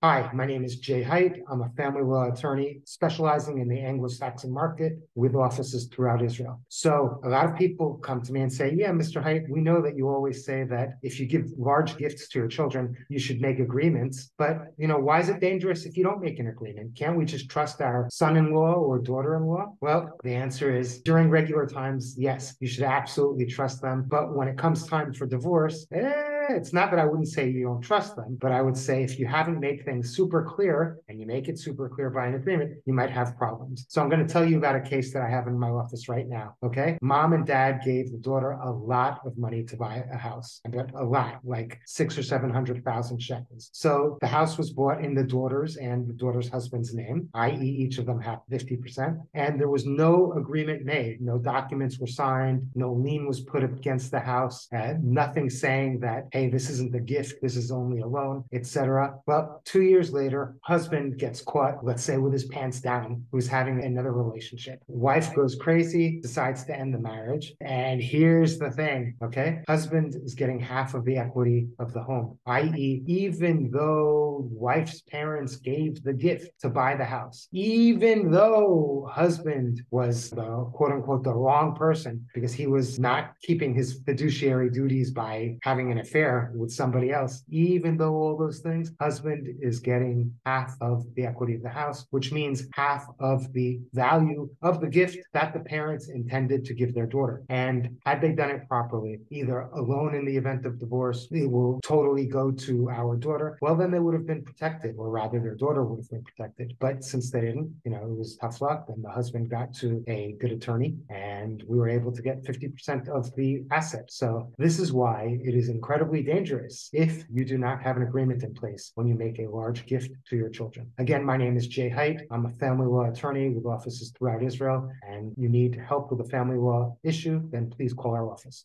Hi, my name is Jay Hait. I'm a family law attorney specializing in the Anglo-Saxon market with offices throughout Israel. So a lot of people come to me and say, yeah, Mr. Hait, we know that you always say that if you give large gifts to your children, you should make agreements. But, you know, why is it dangerous if you don't make an agreement? Can't we just trust our son-in-law or daughter-in-law? Well, the answer is during regular times, yes, you should absolutely trust them. But when it comes time for divorce, eh, it's not that I wouldn't say you don't trust them, but I would say if you haven't made things super clear and you make it super clear by an agreement, you might have problems. So I'm going to tell you about a case that I have in my office right now. Okay. Mom and dad gave the daughter a lot of money to buy a house, a lot, like six or 700,000 shekels. So the house was bought in the daughter's and the daughter's husband's name, i.e. each of them have 50%. And there was no agreement made. No documents were signed. No lien was put against the house. Nothing saying that, hey, this isn't a gift, this is only a loan, etc. Well, two years later, husband gets caught, let's say, with his pants down, who's having another relationship. Wife goes crazy, decides to end the marriage. And here's the thing, okay? Husband is getting half of the equity of the home, i.e., even though wife's parents gave the gift to buy the house, even though husband was the quote unquote the wrong person because he was not keeping his fiduciary duties by having an affair affair with somebody else, even though all those things, husband is getting half of the equity of the house, which means half of the value of the gift that the parents intended to give their daughter. And had they done it properly, either alone in the event of divorce, it will totally go to our daughter, well, then they would have been protected, or rather their daughter would have been protected. But since they didn't, you know, it was tough luck. And the husband got to a good attorney and we were able to get 50% of the asset. So this is why it is incredibly dangerous if you do not have an agreement in place when you make a large gift to your children. Again, my name is Jay Hait. I'm a family law attorney with offices throughout Israel, and you need help with a family law issue, then please call our office.